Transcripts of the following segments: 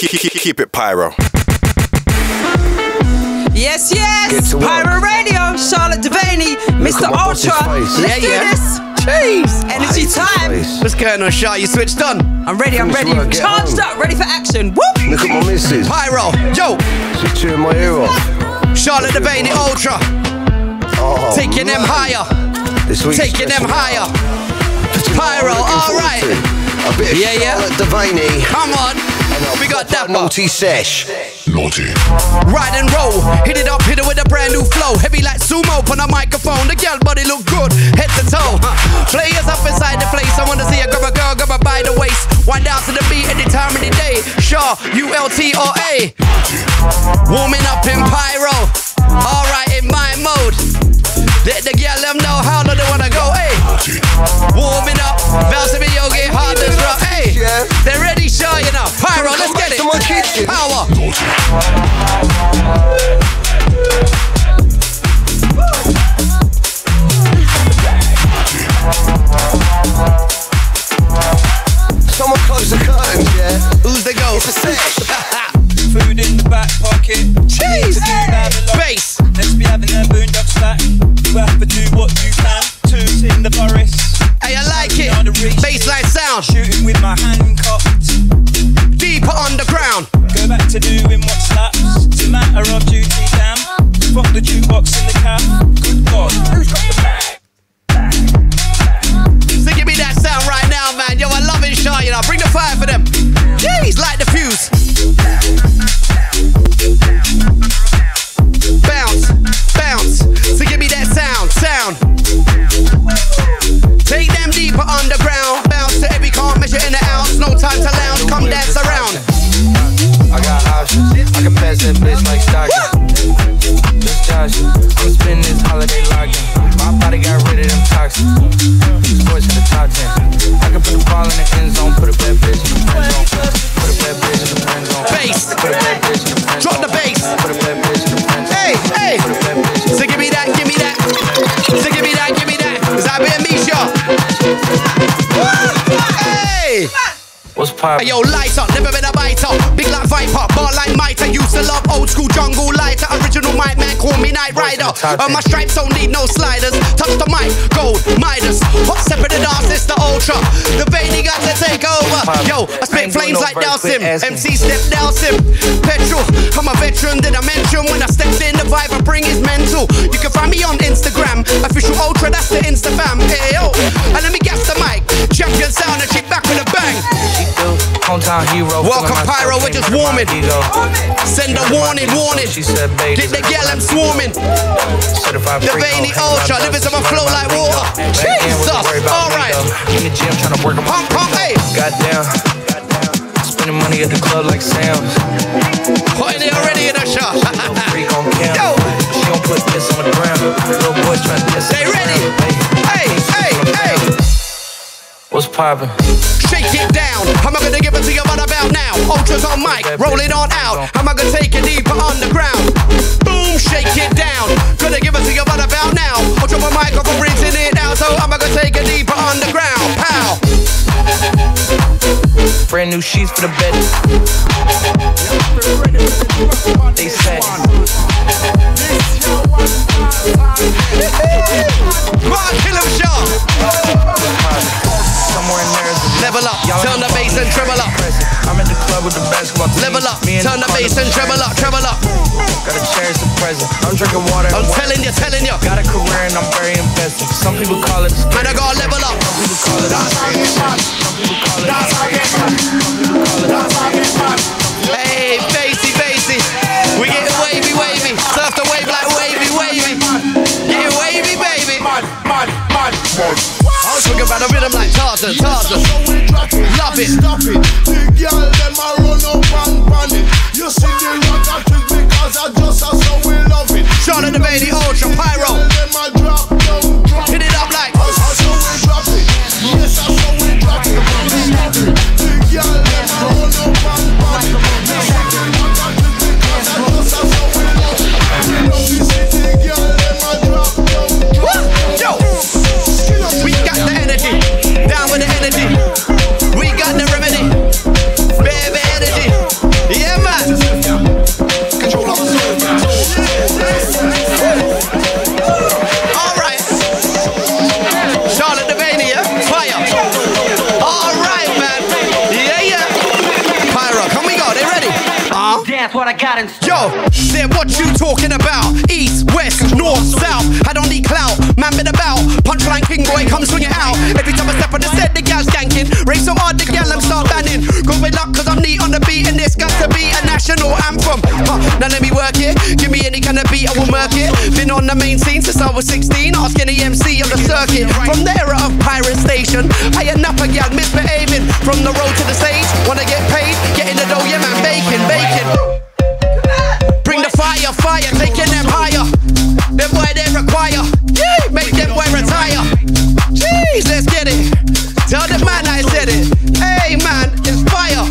Keep, keep, keep it pyro. Yes, yes. Pyro Radio, Charlotte Devaney, Mr. Ultra. Let's Yeah, do yeah. this. Jeez. Energy time. What's going on, Shah? You switched on? I'm ready, I'm ready. work, Charged home. up, ready for action. Woo! Look at my missus. Pyro, yo, She's chewing my ear off. Charlotte Devaney Ultra, Oh, taking them higher, This week's taking them special. higher. Do you know what I'm Pyro, looking all forward right. to? A bit of Yeah, yeah. Charlotte Devaney. Come on, we got that one. Naughty sesh. Ride and roll, hit it up, hit it with a brand new flow. Heavy like sumo on a microphone. The girl body look good, head to toe. Huh. Players up inside the place. I wanna see a grab a girl, grab her by the waist. Wind down to the beat any time of the day. Shaw, U L T or A. Warming up in pyro. Alright, in my mode. Let the girl them know how low they wanna go. Hey, warming up, bounce to me yogi, hard as rock. Hey, Yeah. they're ready, you know. Pyro, let's get it. kitchen. Power. Someone close the curtains, yeah? Who's the go? It's a sesh. Food in the back pocket. Jeez. Have a Let's be having a boondock stack. You have to do what you can. In the forest. Hey, I like it. Bassline sound. Shooting with my hand cocked. Deeper underground. Go back to doing what slaps. It's a matter of duty, damn. Fuck the jukebox in the cab. Good God. Who's got the bag? So give me that sound right now, man. Yo, I love it, Shaw. You know, bring the fire for them. Yo, light up, never been call me Night Rider. On uh, my stripes don't need no sliders. Touch the mic, gold, Midas. Hot step of the dance, it's the ultra. Devaney got to take over. Yo, I spit flames like Dhalsim. MC step Dhalsim. Petrol, I'm a veteran. that I mention when I stepped in the vibe I bring is mental? You can find me on Instagram. Official Ultra, that's the Insta fam. Hey, yo. And let me gas the mic. Champion sound and she back with a bang. She do. Hometown hero. Welcome, Pyro, we're just ain't hurt my warming. Send a warning, warning. She said, babe. Get the gal, I'm swarming. Devaney ultra, living to my flow like water. Jesus, alright. In the gym, trying to work on my Pump, pump, hey. Goddamn. Spending money at the club like Sam's. In here already in the shot. Little freak on cam. Yo. She don't put this on the ground. Little boy trying to diss They ready? Hey, hey, hey. What's poppin'? Shake it down. How Ultras on roll it on out. How am I gonna take it deeper underground? Boom, shake it down. Gonna give it to you right about now. Ultra on mic, I'm breathing it out. So I'm gonna take it deeper underground. Pow. Brand new sheets for the bed. They said. Level up, turn the bass and treble up. I'm at the club with the basketball team. Level up, turn the bass and look treble up, treble up. Gotta cherish the present. I'm drinking water. I'm telling you, telling you. Got a career and I'm very invested. Some people call it. Man, I gotta level up. Some people call it. Some people call it. Hey, bassy, bassy. We getting wavy, wavy. Surf the wave like wavy, wavy. Getting wavy, baby. I was talking about the rhythm like Tarzan, Tarzan. Love it. Stop it. The girl them a run up and run it. You see the rock a trick because I just a so we love it. Charlotte Devaney, Ultra, Pyro. Girl them a drop down, drop Hit it up like. That's how we drop it. Yes, that's how we drop it. The girl them a run up and Dance what I got in store. Yo, then what you talking about? East, west, north, south. I don't need clout, man been about. Punchline king boy, come swing it out. Every time I step on the set, the gal's ganking. Race so hard, the gal them start banning. Go with luck, cause I'm neat on the beat, and this got to be a national anthem. Huh, now let me work it. Give me any kind of beat, I will murk it. Been on the main scene since I was 16, asking the MC on the circuit. From the era of Pirate Station, I end up a gal misbehaving. From the road to the stage, wanna get paid, get in the dough, yeah man, bacon, bacon. Bring the fire, fire, taking them higher. Them boy they require, yeah, make them boy retire. Jeez, let's get it. Tell the man I said it. Hey man, inspire.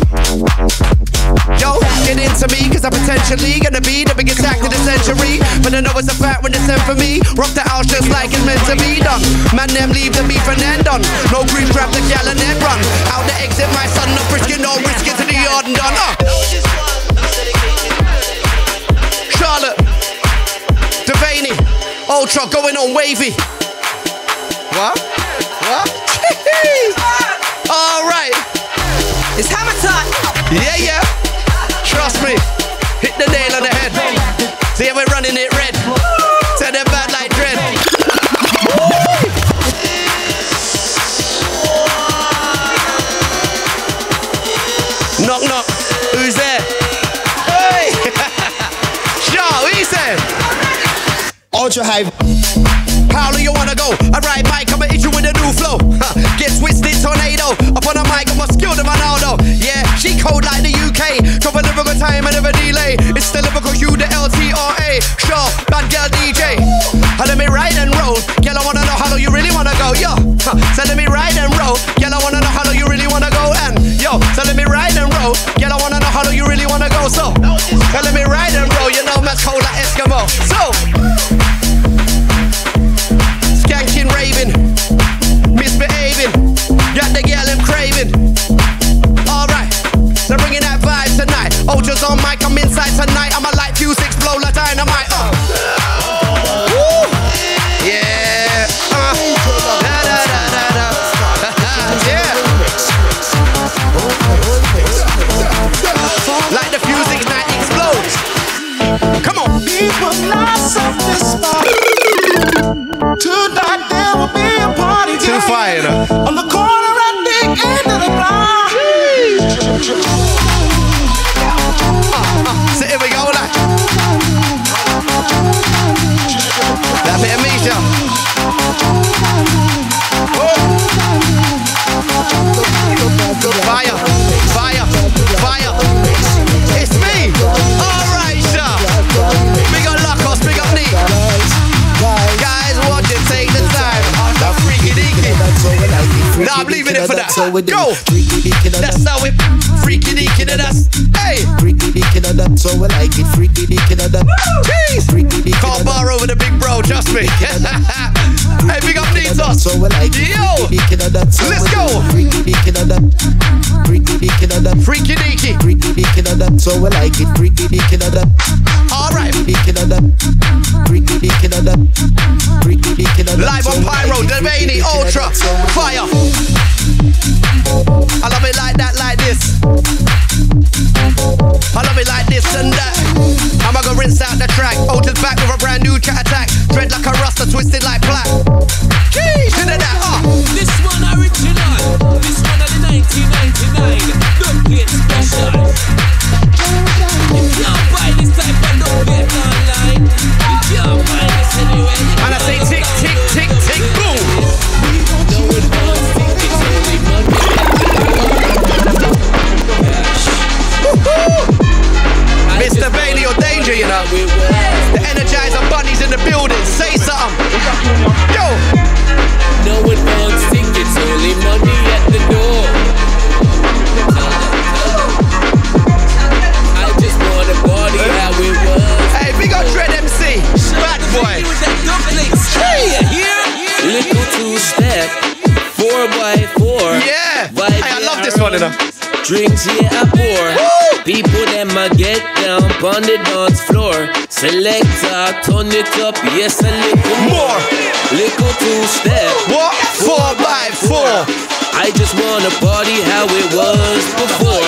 Yo, get into me, cause I'm potentially gonna be the biggest act of the century. But I know it's a fact when it's sent for me. Rock the house just like it's meant to be done. Man, them leave the beef and then done. No grief, grab the gal and run. Out the exit, my son, no frisking, no risk into the yard and done. Uh. Ultra going on wavy. What? What? All right. It's hammer time. Yeah, yeah. Ultra high. How do you wanna go? I ride bike, I'ma hit you with a new flow. Huh. Get twisted, tornado. Up on the mic, I'm more skilled Ronaldo. Yeah, she cold like the UK. Drop a lyrical time and never delay. It's the lyrical you, the LTRA. Sure, bad girl DJ. Huh, let me ride and roll. Girl, I wanna know how low you really wanna go. Yo, huh. so let me ride and roll. Girl, I wanna know how low you really wanna go. And yo, so let me ride and roll. Girl, I wanna know how low you really wanna go. So, so let me ride and roll. You know, man's cold like Eskimo. So, Nah, I'm leaving it for that. Go. That's how it freaky deaky to us. Hey. Freaky deaky of that, so we like it. Freaky deaky of that. Jeez. Can't bar over the big bro, trust me. hey, big up Nitos. So I like it. Yo. Freaky deaky of that, Let's go. Freaky deaky of that. Freaky deaky of that. Freaky deaky. Freaky deaky of that, so I like it. Freaky deaky of that. All right. Freaky deaky of that. Freaky deaky of that. Live on Pyro. Devaney, Ultra. Fire. I love it like that, like this. I love it like this and that. I'm gonna rinse out the track. Ultra's back with a brand new chat attack. Dread like a rasta, twisted like black. Drinks here I pour. People them a get down on the dance floor. Selector, turn it up, yes a little More. Little two step. What? Four by four. I just wanna party how it was before.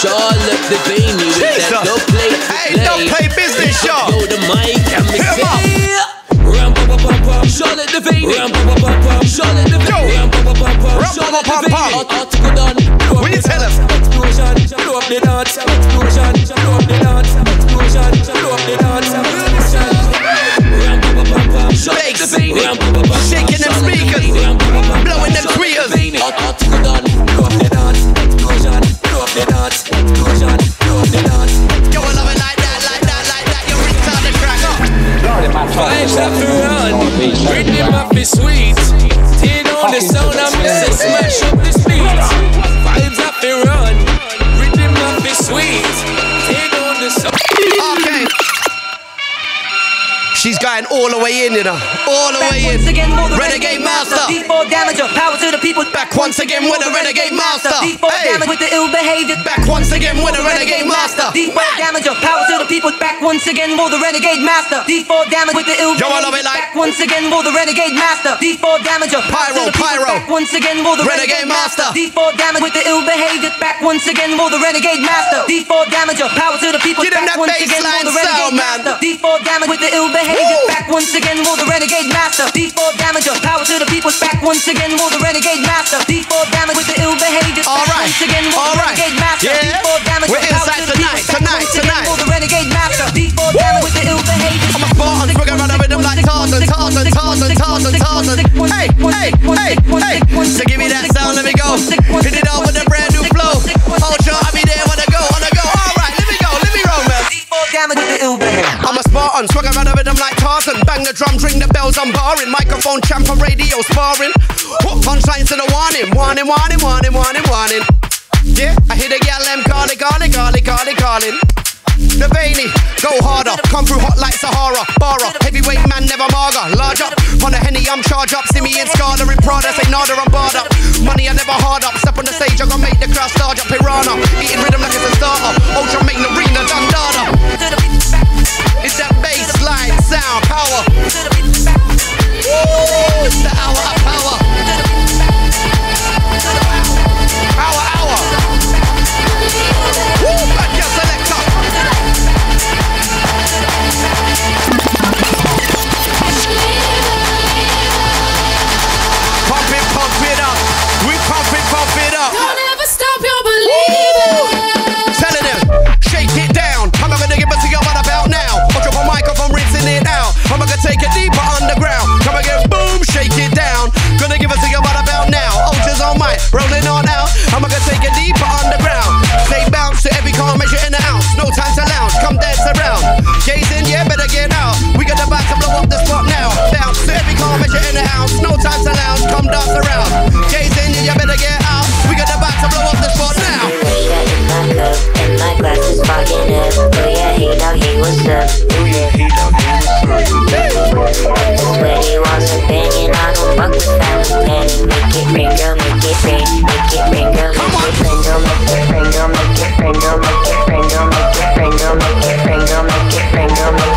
Charlotte Devaney with that Jesus. no play to Hey, no play business, y'all. Yo, the mic pa, Charlotte Devaney. Charlotte once again with the Renegade Master. D4 people. Back once again, more the renegade master. D4 damage with the ill Yo, I love it like- Back once again, more the renegade master. D4 damager, Pyro, to the people. pyro. Back once again, more the Renegade renegade master. master. D4 damage with the ill behavior. Back once again, more the renegade master. D4 damager, power to the people. Them Back that once again, baseline the renegade sound, man. master. D4 damage with the ill behavior. Woo. Back once again, more the renegade master. D4 damager, power to the people. Back once again, more the renegade master. D4 damage with the ill behavior. All Back once again, more the renegade master. Yeah. D4 damage We're inside tonight, tonight, tonight. The master. D4 damage with the ill behavior. I'm a Spartan, gonna run over them like Tarzan, Tarzan, Tarzan, Tarzan, Tarzan. Hey, hey, hey, hey. So give me that sound, let me go. Hit it off with a brand new flow. Hold your, I'll be there when I go, when I go. All right, let me go, let me roll, man. D4 damage with the ill behavior. I'm a Spartan, swag around the rhythm like Tarzan. Bang the drums, ring the bells, I'm barring. Microphone, champ, and radio sparring. Hook punchlines to the warning, warning, warning, warning, warning, warning. Yeah, I hear the gal them calling, calling, calling, calling, calling. Devaney, go harder, come through hot like Sahara, Bara, heavyweight man, never marga, large up, on the henny, I'm charged up, see me in Scala, in Prada, say nada, I'm barred up, money I never hard up, step on the stage, I'm gonna make the crowd start up, piranha, eating rhythm like it's a starter, ultra the arena, people. It's that baseline sound power. Woo! It's the hour of power. Hour, take it deeper underground. Come again, boom, shake it down. Gonna give it to you what about now. Ultras on mic, rolling on out. I'm gonna take it deeper underground. They bounce to every car measure in the ounce. No time to lounge, come dance around. Gazing, yeah, better get out. We got about to blow up the spot now. Bounce to every car measure in the house. No time to lounge, come dance around. Gazing, yeah, better get out. We got about to blow up the spot now. in my cup, and my glass fogging up. Oh yeah, he dog, he was up. Oh yeah, he dog, he was up. Sweaty walls and banging, I don't fuck with that planning. Make it rain, girl, make it rain, make it rain, girl. Make it rain, girl, make it rain, girl, make it rain, girl, make it rain, girl, make it rain, girl, make it rain, girl, make it rain, girl, make it rain, girl.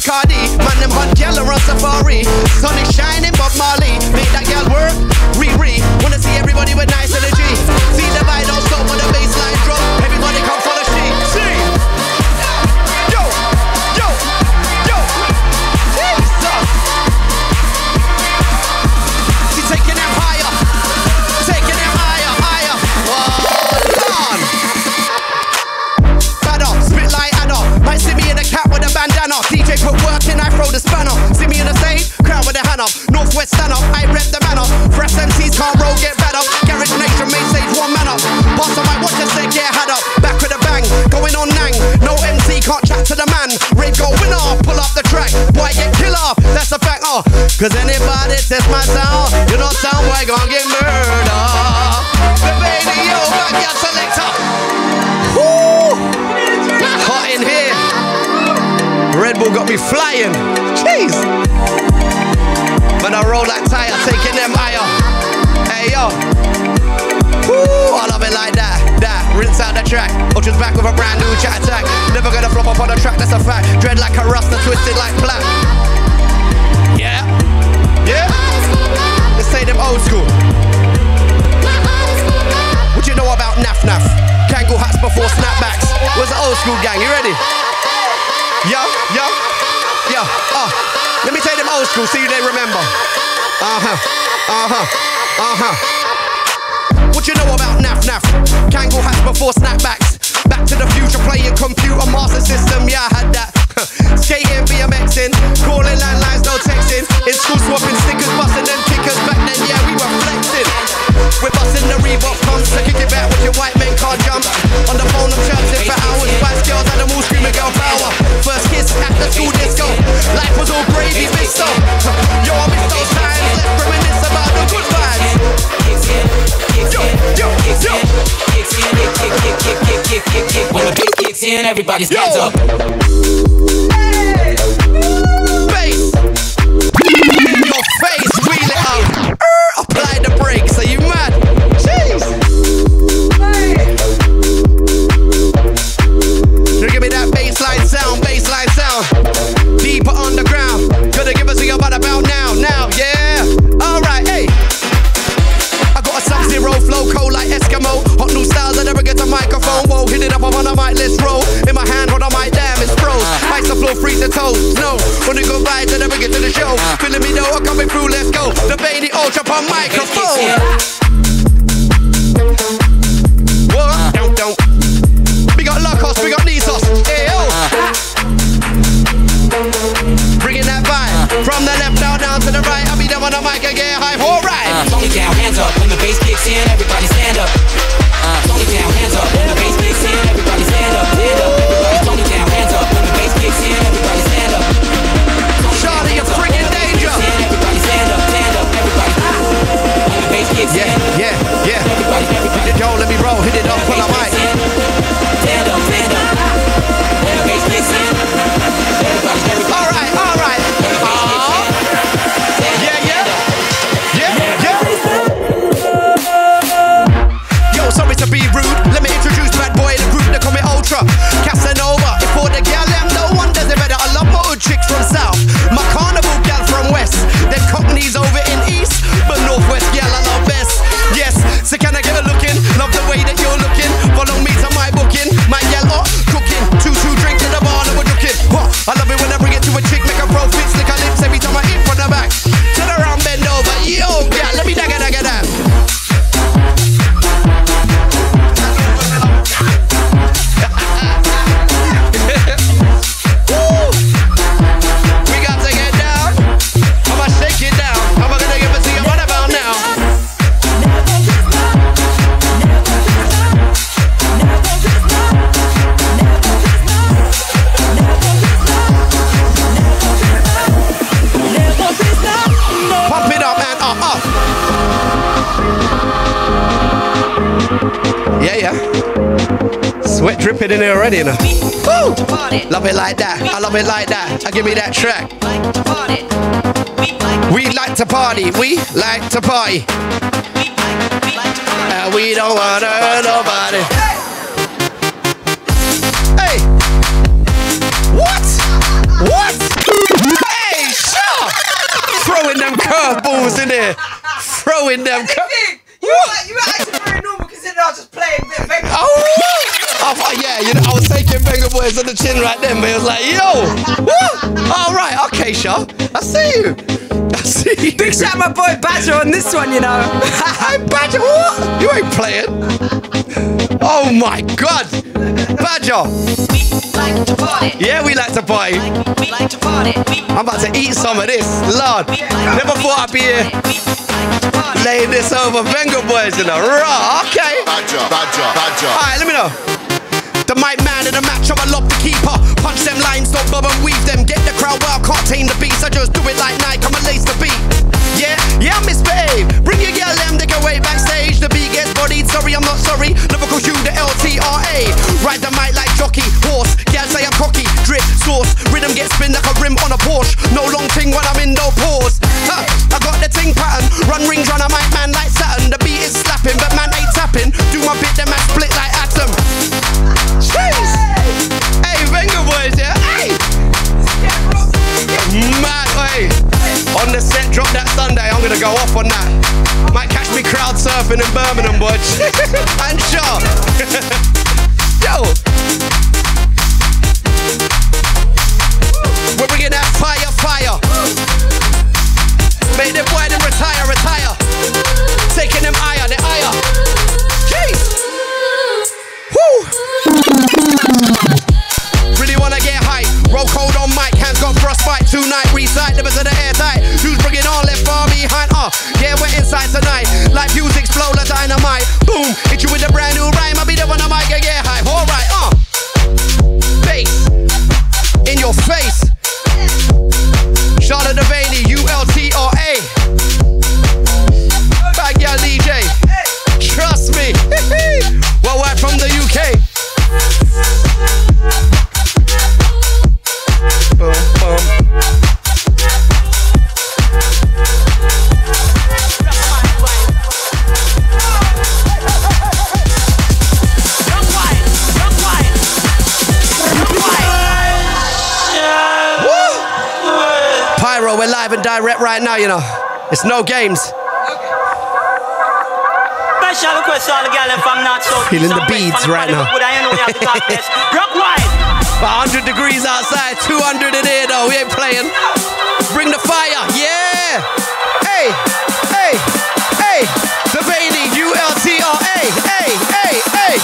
Bacardi. Man, them hot gal and run safari. Sun is shining, Bob Marley. Make that gal work. Riri. Wanna see everybody with nice energy. See the vibe don't stop when the bassline drop. Northwest stand up, I rep the manner. Fresh MCs can't roll, get better. Garage Nation, main stage, one man up. Boss on my watch and say, get had up. Back with a bang, going on nang. No MC can't chat to the man. Rave go winner, pull up the track. Boy, get killer, that's a fact, oh. Cause anybody test my sound, you know sound boy gon' get murdered. The yo, backyard selector. Hot in here. Red Bull got me flying. Jeez. When I roll like tire, taking them higher. Hey yo. Woo, I love it like that. That. Rinse out the track. Ultra's back with a brand new chat attack. Never gonna flop up on the track, that's a fact. Dread like a rasta, twisted like black. Yeah. Yeah. Let's say them old school. What you know about Naf Naf? Kangol hats before snapbacks. Where's the old school gang? You ready? Yo, yo, old school, see they remember. Uh-huh, uh-huh, uh-huh. What you know about Naf Naf? Kangol hats before snapbacks. Back to the future, playing computer master system. Yeah, I had that. Skating, BMXing, calling landlines, no texting. In school, swapping stickers, busting them kickers. Back then, yeah, we were flexing. We're busting the Reebok pumps, so kick it back with your white men can't jump. On the phone, I'm chatting for hours. Spice girls all screaming girl power. First kiss at the school disco. Life was all gravy, stuff. Yo, I miss those times. Let's reminisce about the good vibes. Yo, yo, yo. When the beat kicks in, everybody stands Yo. up. Bass. In your face, wheel it up. Microphone. Whoa, hit it up, I'm on a mic, let's roll. In my hand, hold on my damn, it's froze. Uh-huh. Ice the flow, freeze the toes. No, when it go right, I never get to the show. Uh-huh. Feeling me though, I'm coming through, let's go. Devaney Ultra on microphone. What? Uh-huh. Don't, don't. We got Lacos, we got Nisos. Hey. Bringing that vibe from the left down down to the right. I'll be there on the mic get hype. All right. Tony down, hands up. When the bass kicks in, everybody stand up. Love it like that. I love it like that. I give me that track. We like to party. We like to party. And we don't wanna hurt nobody. Hey! What? What? Hey, sure! Throwing them curveballs in there. Throwing them curveballs. You were, you were acting very normal considering I was just playing a bit of Oh, I thought, yeah, you know, I was taking Vengaboys on the chin right then, but it was like, yo, what? All right, okay, Shaw, I see you. I see you. Big shout my boy Badger on this one, you know. Hey, Badger, what? You ain't playing. Oh my God, Badger. We like to party. Yeah, we like to party. We like to party. I'm about to eat some of this. Lord, never thought I'd be here laying this over Vengaboys in a raw. Okay. Badger, badger, badger. All right, let me know. The mic man in the match, I'm a lob the keeper. Punch them lines, don't bob and weave them. Get the crowd wild, can't tame the beast. I just do it like Nike, I'm a lace the beat. Yeah, yeah, I misbehave. Bring your girl, they can wait backstage. The beat gets bodied, sorry, I'm not sorry. Lyrical shoe, the LTRA. Ride the mic like jockey, horse. Girl say I'm cocky, drip, sauce. Rhythm gets spin like a rim on a Porsche. No long thing when I'm in no pause. Huh, I got the ting pattern. Run rings, run a mic man like Saturn. The beat is slapping, but man ain't tapping. Do my bit, then man split like atom. On the set, drop that Sunday. I'm gonna go off on that. Might catch me crowd surfing in Birmingham, boys. and sure. Yo. We're bringing that fire, fire. Direct right now, you know. It's no games. Special request to all the girls from North South. Feeling the and West, beats from the right now. But I know we have to talk this. Rock wide. 100 degrees outside, 200 in here though. We ain't playing. Bring the fire, yeah. Hey, hey, hey. Devaney, U-L-T-R-A. Hey, hey, hey.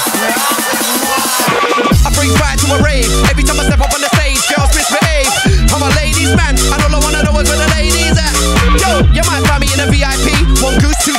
I bring pride to a rave. Every time I step up on the stage, girls misbehave. I'm a ladies man, and all I wanna know is where the ladies at. Yo, you might find me in a VIP. One goose, two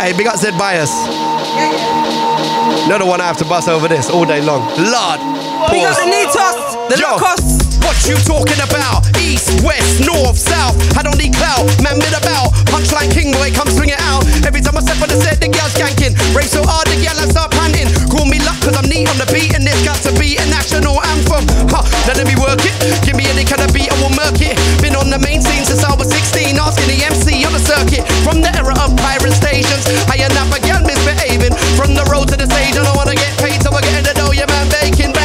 Hey, big up Zed Bias. Another one I have to bust over this all day long. Lord. Big up the Nitos, the Yo. Lacoste. What you talking about? East, west, north, south. I don't need clout, man with about. Punchline king boy, come swing it out. Every time I step on the set, the girls ganking. Race so hard, the girl I start panting. Call me luck, cause I'm neat on the beat, and this got to be a national anthem. Huh, now let me work it. Give me any kind of beat, I will murk it. Been on the main scene since I was 16, asking the MC on the circuit. From the era of pirate stations, I end up again misbehaving. From the road to the stage, I don't wanna get paid, so I get in the dough, yeah man, baking.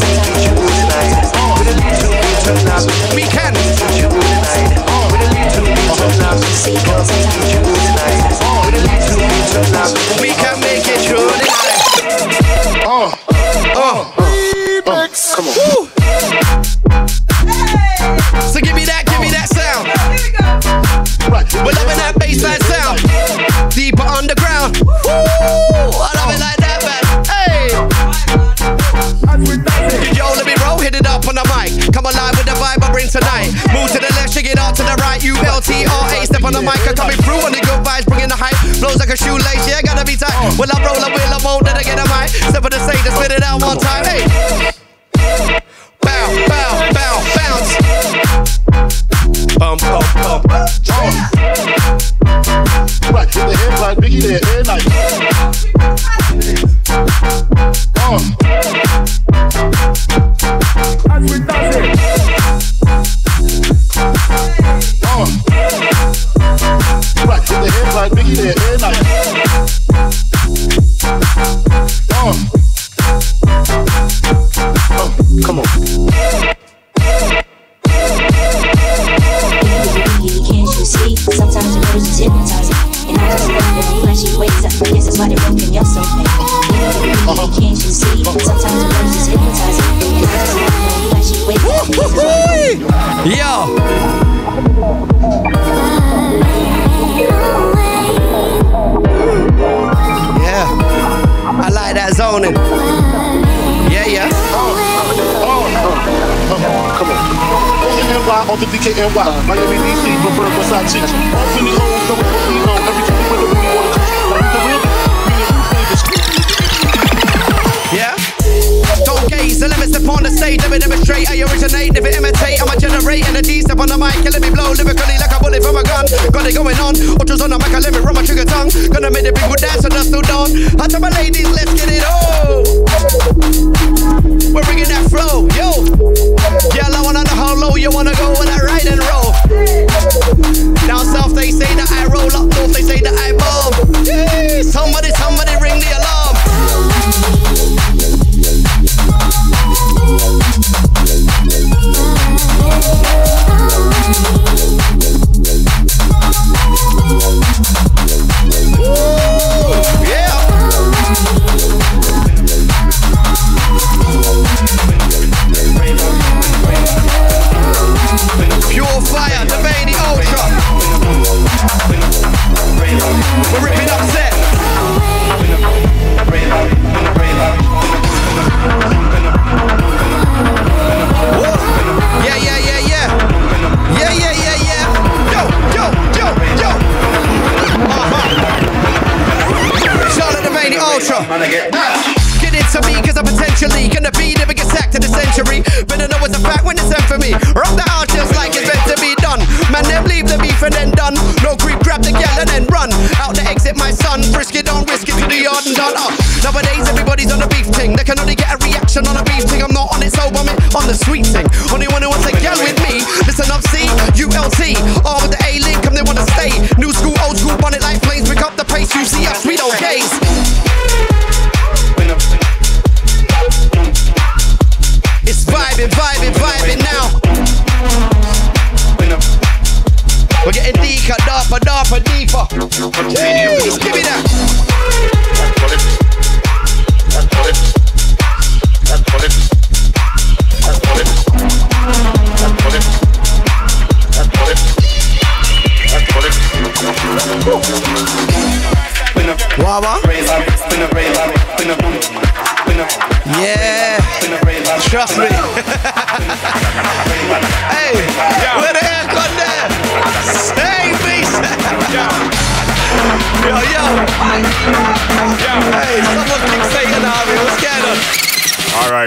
time. on the mic, I coming through on the good vibes, bringing the hype. Blows like a shoelace, yeah, gotta be tight. Will I roll a wheel, I won't, then I get a mic. Step on the stage, I spit it out one time. Hey,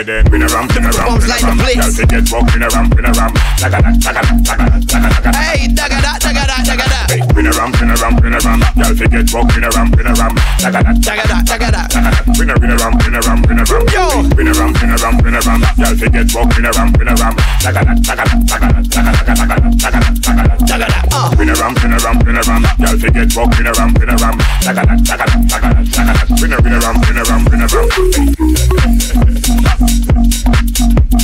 then moves like the blitz. Girl, get walking around, spin around. Daga da, daga da, daga da, daga daga. Hey, daga da, daga da, daga da. Spin around, spin around, spin around. Girl, get walking around, spin around. Daga da, daga da, daga da. Spin around, spin da, daga da, daga da, daga daga daga Spin around, spin around, spin around. Girl, get walking around, spin around. Daga da, daga da, daga da, daga da. Spin around, spin around, spin around.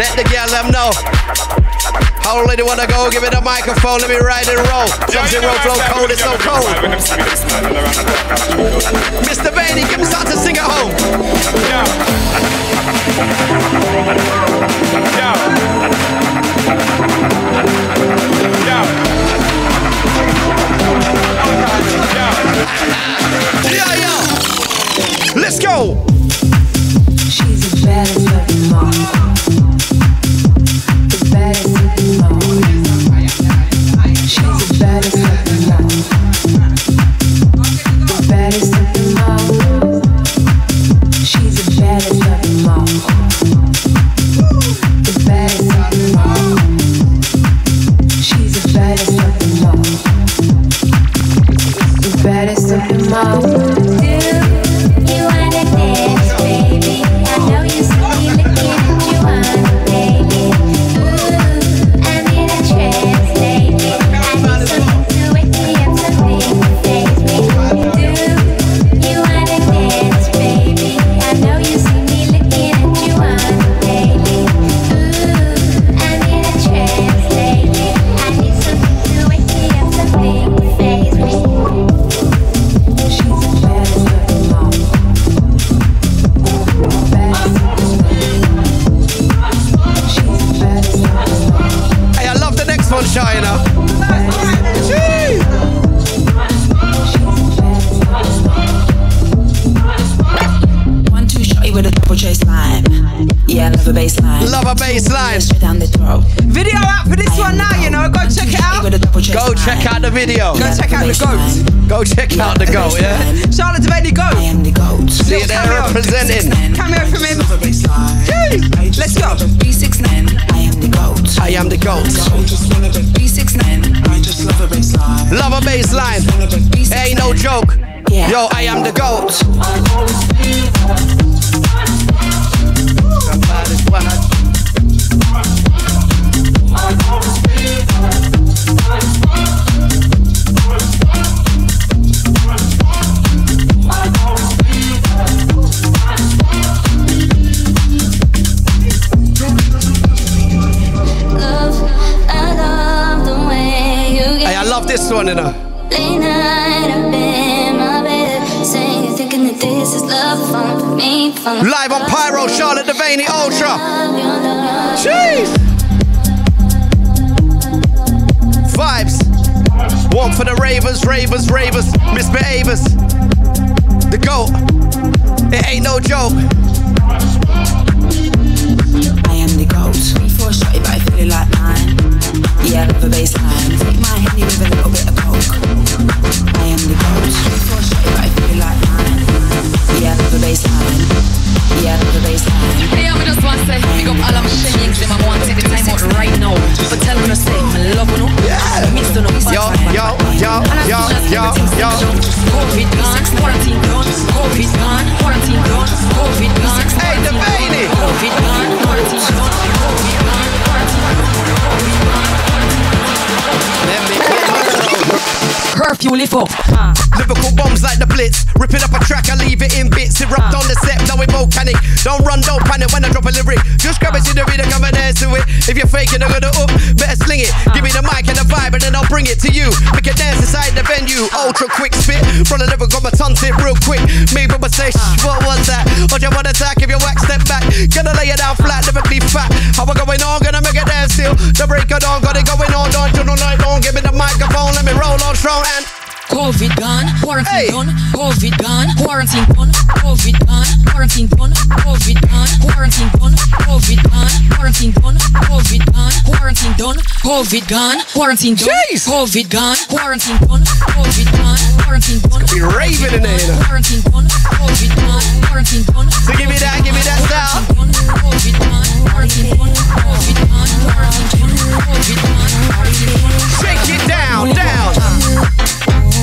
let the girl them know. I Already wanna go, give me the microphone, let me ride and roll. Jump rope, flow cold, it's so cold. Mr. Bailey, give me start to sing at home. Yeah. Yeah. Yeah. Yeah, yeah. Let's go. for. Uh. Uh-huh. Lyrical bombs like the blitz. Ripping up a track, I leave it in bits. It rubbed uh. on the set, now it volcanic. Don't run, don't panic when I drop a lyric. Just grab it, see the reader, come and dance to it. If you're faking, I'm gonna up, better sling it. Give me the mic and the vibe, and then I'll bring it to you. We can dance inside the venue. Uh-huh. Ultra quick spit. Brother never got my tongue tip real quick. Me, but my say, uh-huh. what was that? Or you wanna attack if you wax, step back. Gonna lay it down flat, never be fat. How we going on? Gonna make it dance still. The break of dawn, got it going on, don't you know night long. Give me the microphone, let me roll on strong and COVID gone, quarantine done, COVID gone, quarantine done, COVID gone, quarantine done, COVID gone, quarantine done, COVID gone, quarantine done, COVID gone, quarantine done, COVID gone, quarantine done, COVID gone, quarantine done, COVID gone, quarantine done. Be raving in there. Quarantine done, COVID gone, quarantine done. So give me that, give me that style. COVID gone, quarantine done, COVID gone, quarantine done, COVID gone, quarantine done. Shake it down, down.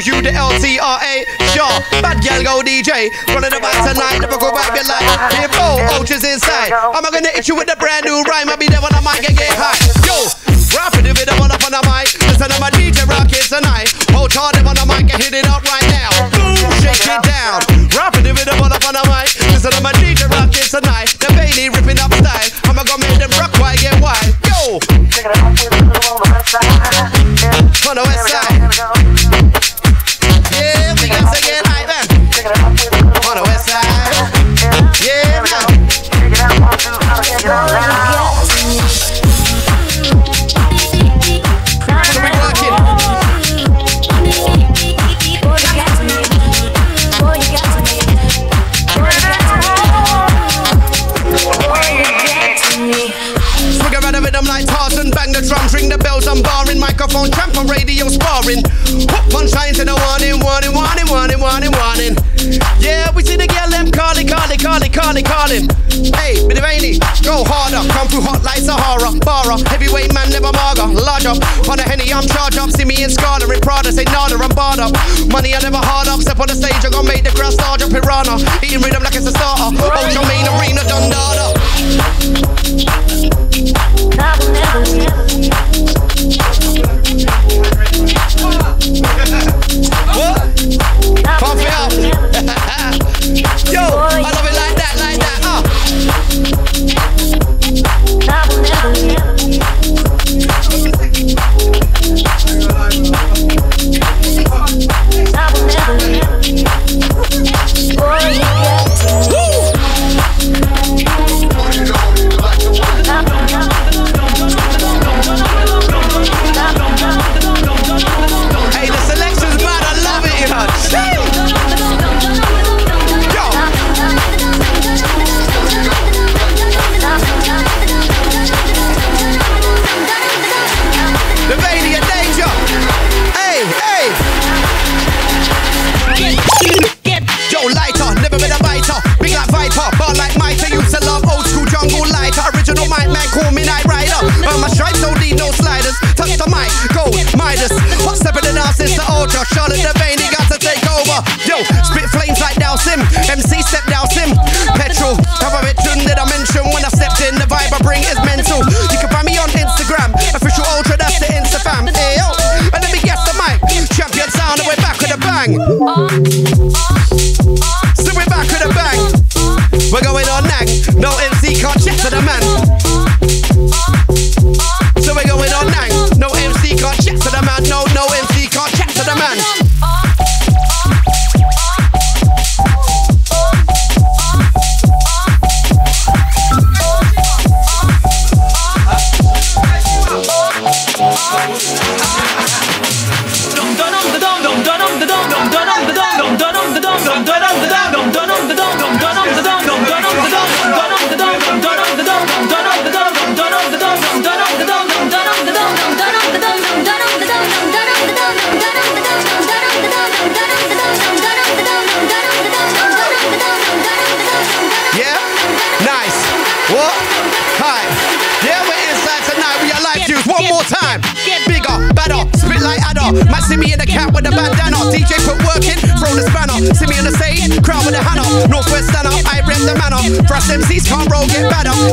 You the LTRA. Sure. Bad girl go DJ. Running about tonight. Never go back your life. Here, four ultras inside. I'm gonna hit you with a brand new up, in Prada, say nada, I'm barred up. Money I never hard up, step on the stage, I gon' make the crowd start up piranha, eating rhythm like it's a starter. Ocean main arena, done dada. What?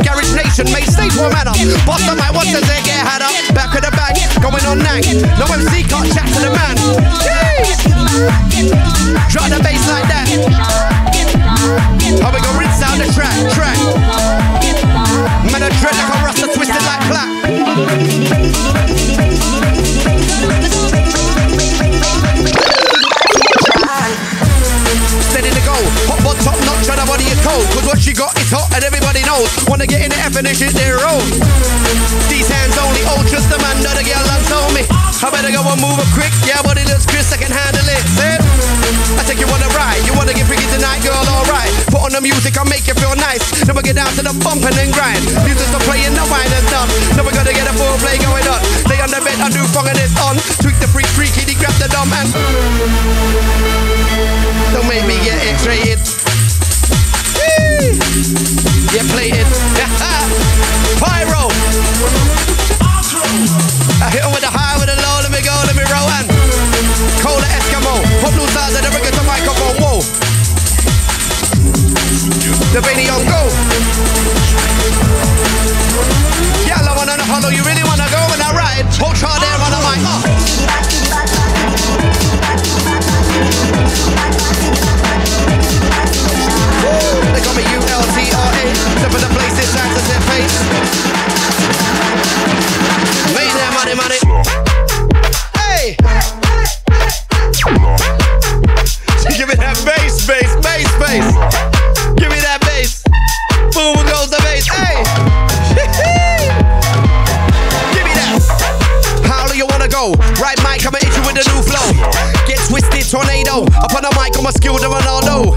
Garage Nation, made stage for manner. Boss the mic, what's the they get had up? Back of the bag, going on nang. No MC can't chat to the man. Drop the bass like that. How we gonna rinse out the track, track. Man, I dread like a rasta twisted like plaque. Steady to go, hot bod top notch, and her body is cold. Cause what she got is hot and everybody knows. Wanna get in the F and shit their own. These hands only, oh, just the man that the girl that told me. I better go and move it quick, yeah, body looks crisp, I can handle it. Say, I take you on a ride, you wanna get freaky tonight, girl, alright. Put on the music, I'll make you feel nice. Then we get down to the bump and then grind. Music's not playing, the wine is done. Now we gotta get a full play going on. Lay on the bed, I do funk and it's on. Tweak the freak, freaky, grab the dumb and. Don't make me get X-rated. Whee! Yeah, play it. Pyro. I hit him with the high, with the low, let me go, let me roll and Cola Eskimo, pop blue stars and never get the microphone, whoa. The on go. Yeah, I wanna follow, you really wanna go when I ride? Hold try there on the mic. Give me that bass, bass, bass, bass. Give me that bass. Boom goes the bass. Hey! Give me that. How do you wanna go? Right Mike, I'ma hit you with a new flow. Get twisted, tornado. Up on the mic, I'm a skilled Ronaldo.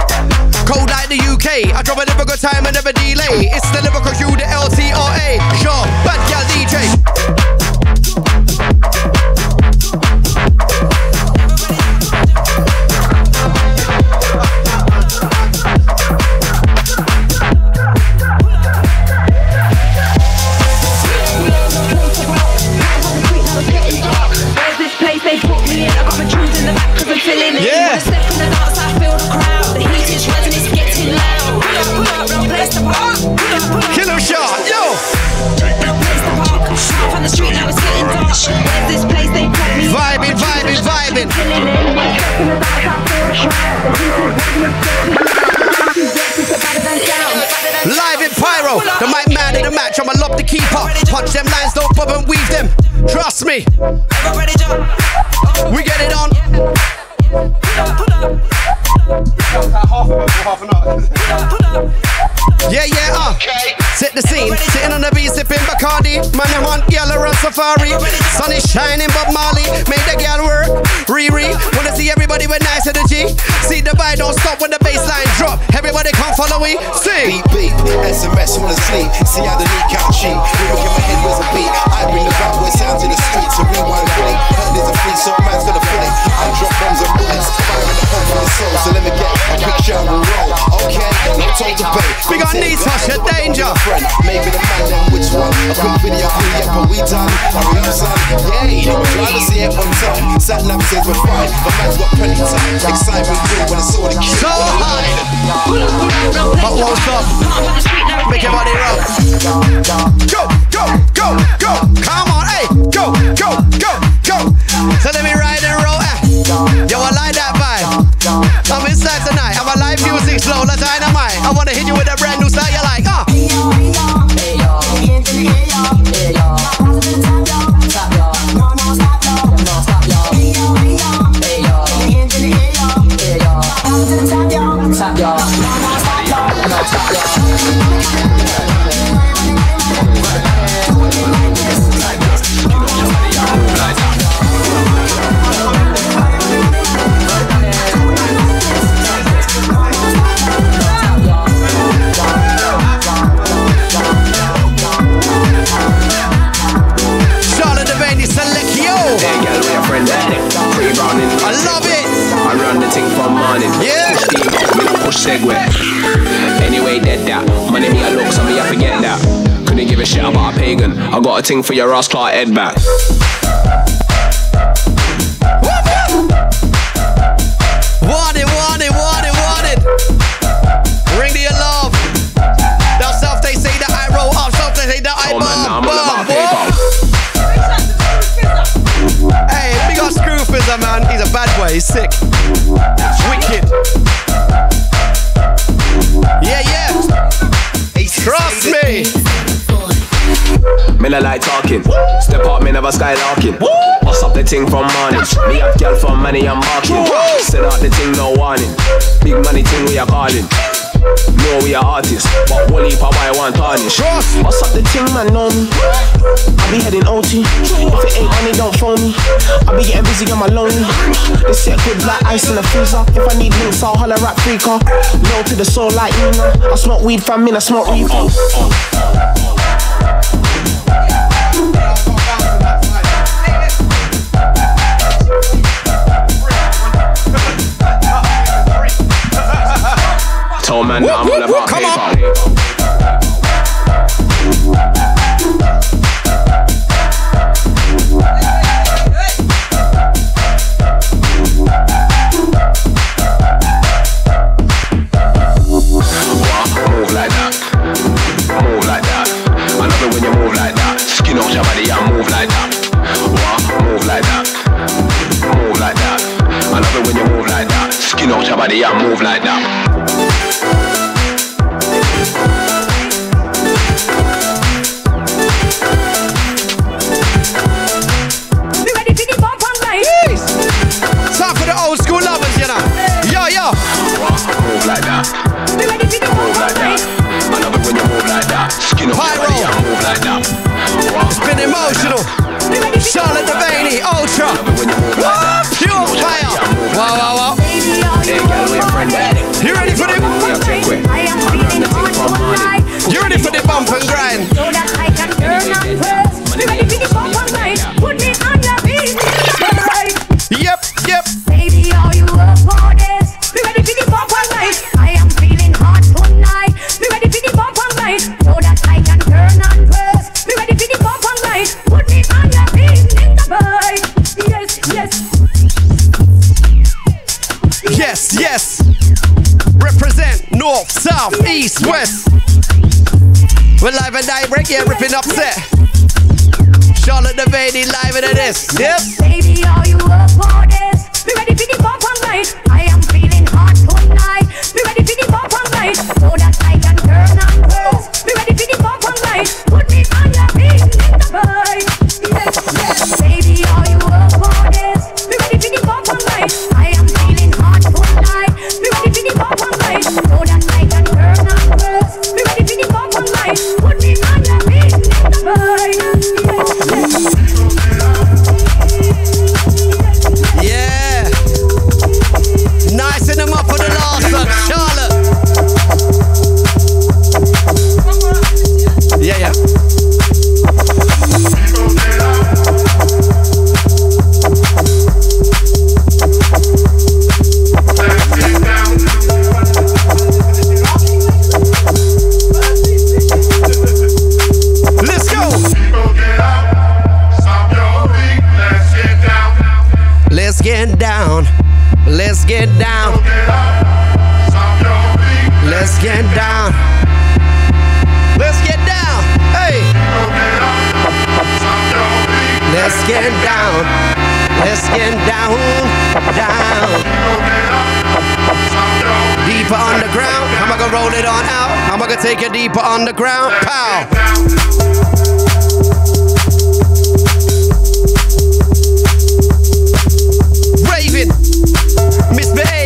Cold like the UK. I drop a lyrical time and never delay. It's the lyrical Q, the LTRA. Sure, keeper. Punch them lines, don't bob and weave them. Trust me. We get it on. Yeah, yeah, uh. Set the scene. Sitting on the beach, sipping Bacardi. Man, I want on safari. Sun is shining, Bob Marley. Made the girl work. Riri. Wanna see everybody with nice energy. See the vibe don't stop when the bass line drop. Everybody come follow me. Sing. Beep, beep, SMS wanna sleep. See how the knee count cheap. Lyric in my head was a beat. I bring the bad boy sounds to the streets. So rewind quick. Heard there's a free, so man's gonna fill it. I drop bombs and bullets. Hope for the soul. So let me get a quick shower and roll. Okay, no time to bait. We got knees, Hush, you're danger. Friend, maybe the man then which one? A quick video, hurry up, but we done. Hurry up, son. Yay, try to see it on time. Sat nav says we're fine. My man's got plenty time. Excitement good when it's all the kid. So high. But won't stop. Make your body rock. Go, go, go, go. Come on, hey. Go, go, go, go. So let me I'm inside tonight. I'm a live music slow. Let's dynamite. I wanna hit you with a brand new style you like. I forget that. Couldn't give a shit about a pagan. I got a thing for your ass, Clark head back. Want it, want it, want it, want it. Ring the alarm. South they say that I roll up, they say that I Oh man, bomb. all bomb. Hey, big up Screwfizzer, man. He's a bad boy. He's sick. Wicked. Not like talking. Step up, me never skylarking. Bust up the thing from morning. Me have girl from money, I'm marking. Set out the thing, no warning. Big money thing, we are calling. No, we are artists, but Wally Papa I want tarnish. Bust up the thing, man, know me. I be heading OT. If it ain't money, don't phone me. I be getting busy, I'm lonely. This set good like ice in the freezer. If I need links, I'll holler at Freaker. No to the soul like Nina. I smoke weed, fam, in I smoke reefer. Man I'm about Let's get down. Let's get down. Hey. Let's get down. Let's get down. Down. Deeper underground. How am I gonna roll it on out? How am I gonna take it deeper underground? Pow. Raving, misbehaving.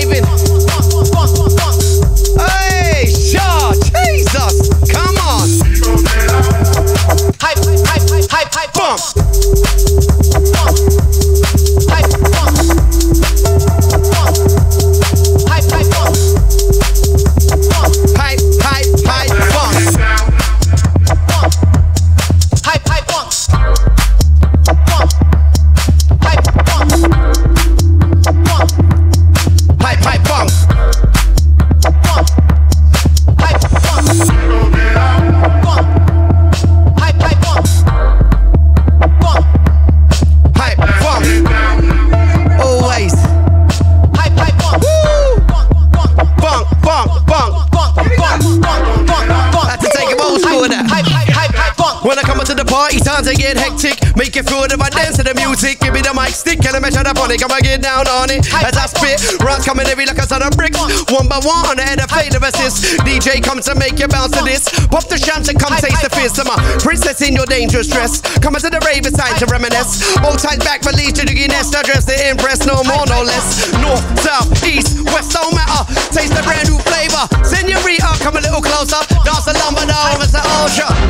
Make you feel the vibe, dance to the music. Give me the mic stick and I measure the it. Come and get down on it. As I spit, rocks coming heavy like a son of bricks. One by one, and a fade of assist. DJ comes to make you bounce to this. Pop the shams and come taste the fizz. I'm a princess in your dangerous dress. Coming to the rave, it's time to reminisce. Old tight back, release to the Guinness. Address the impress, no more, no less. North, south, east, west, don't matter. Taste the brand new flavor. Senorita, come a little closer. Dance the lumber down, Mr. Ultra.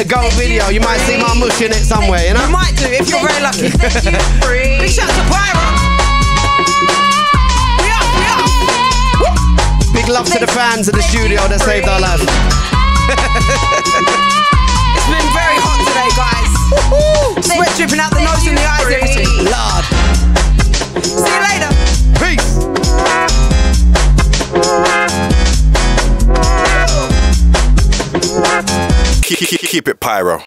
The Go video. You might see my mush in it somewhere, you know? You might do if you're very lucky. Big shout to Pyro. We up, we up. Big love to the fans in the studio that saved our life. It's been very hot today, guys. Sweat dripping out the nose and the eyes, everything. Lord. See you later. Peace. Keep, it pyro.